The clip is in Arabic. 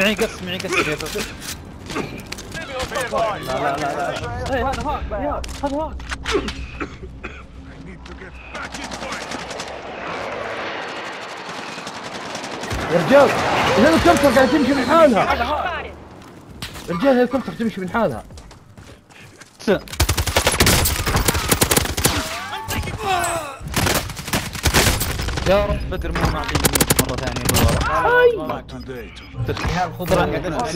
معي قص معي قص. لا لا لا لا هذا هاك يا هذا هاك يا رجال الهليكوبتر قاعد تمشي من حالها. رجال الهليكوبتر تمشي من حالها. يا رب بدر مو معطيني مرة ثانية. Ay. But we have Khudra.